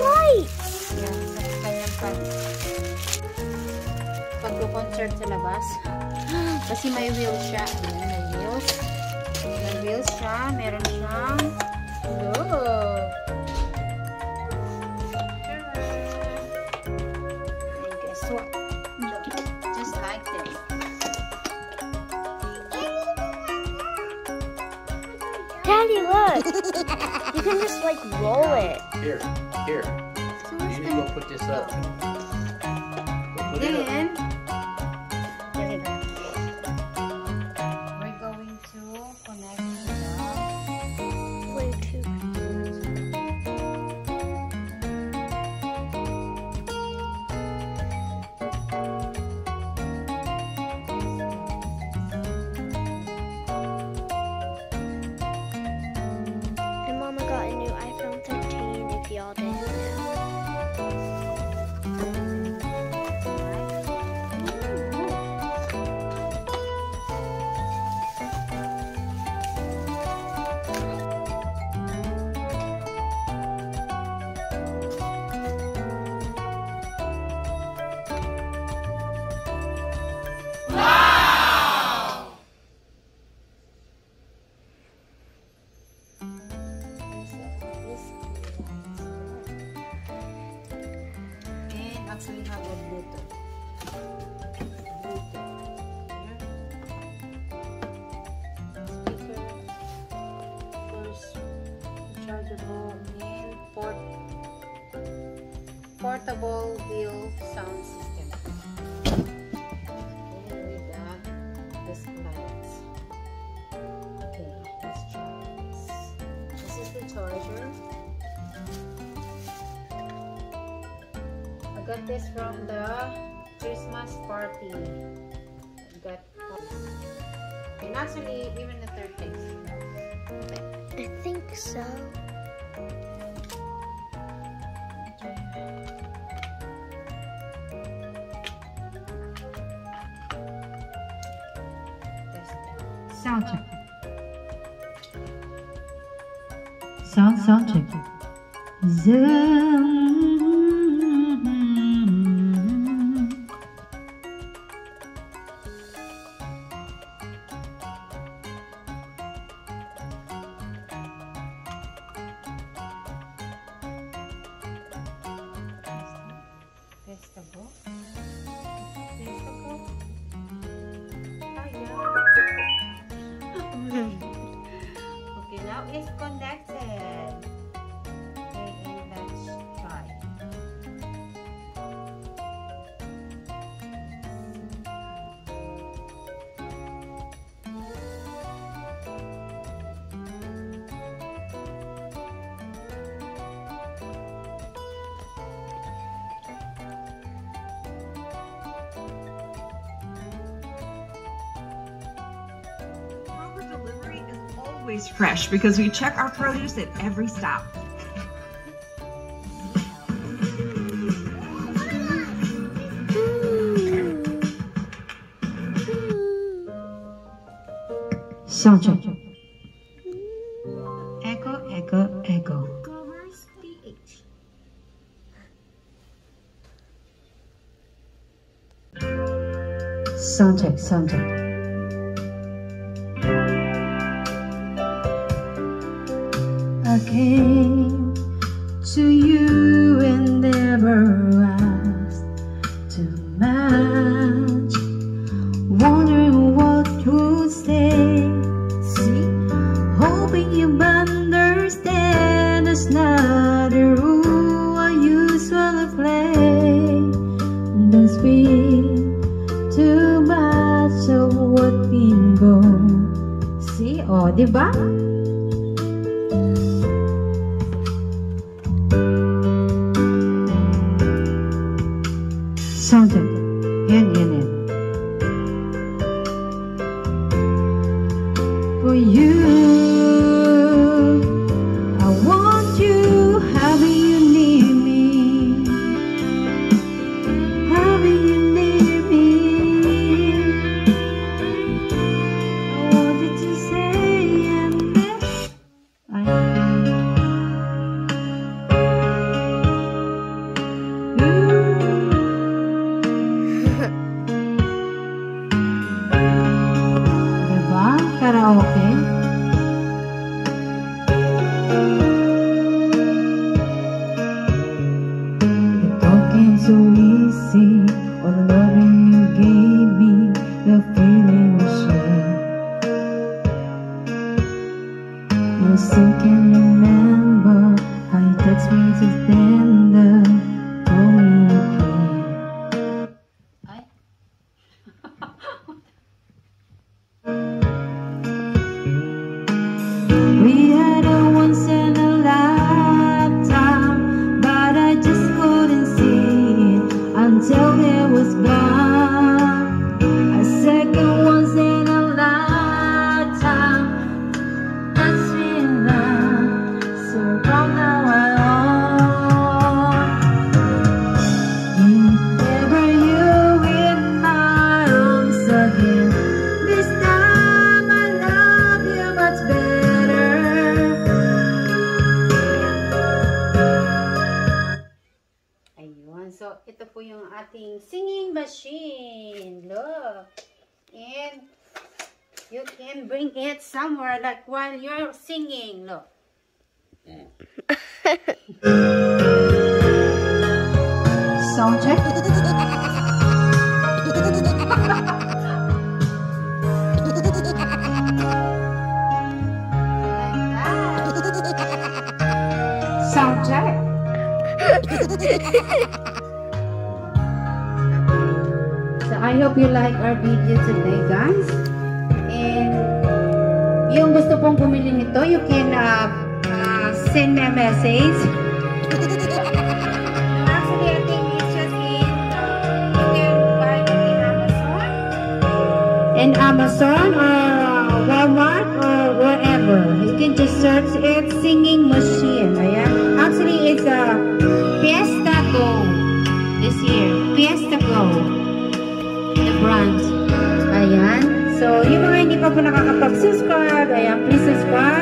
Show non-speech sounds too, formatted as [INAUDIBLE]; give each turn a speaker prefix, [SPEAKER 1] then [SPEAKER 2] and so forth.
[SPEAKER 1] Why? Yan, yeah, kanyang pag pagko-concert sa labas. [GASPS] Kasi may wheels siya. Ayan, may wheels. May wheels siya. Meron siyang look. And guess what? Look, like this.
[SPEAKER 2] Daddy, look! You can just like roll it.
[SPEAKER 3] Here, here.
[SPEAKER 1] So
[SPEAKER 3] You
[SPEAKER 1] where's
[SPEAKER 3] need to go put this up.
[SPEAKER 1] Actually have a port portable wheel sound system. Okay, we got this lights. Okay, let's try this. This is the charger. Got this from the Christmas party. I got and actually even the third thing.
[SPEAKER 2] I think so.
[SPEAKER 4] Sound check. Sound sound check. Zoom.
[SPEAKER 5] Always fresh because we check our produce at every stop.
[SPEAKER 4] Sound. Echo, echo, echo.
[SPEAKER 5] Kroger's PH.
[SPEAKER 4] Came to you and never asked to match. Wondering what you'd say. See, hoping you understand it's not a rule I usually play. Don't speak too much of what we go. See, oh, di
[SPEAKER 6] machine.
[SPEAKER 4] Look. And, you can bring it somewhere like while you're singing. Look. [LAUGHS]
[SPEAKER 6] Sound check. [LAUGHS] Sound check. [LAUGHS]
[SPEAKER 4] hope you like our video today, guys. And, yung gusto pong bumili nito, you can uh, uh, send me a message. [LAUGHS] Actually, I think it's just in, uh, you can buy it in Amazon. In Amazon or Walmart or wherever. You can just search it, singing walaupun kakak subscribe, ayam please subscribe.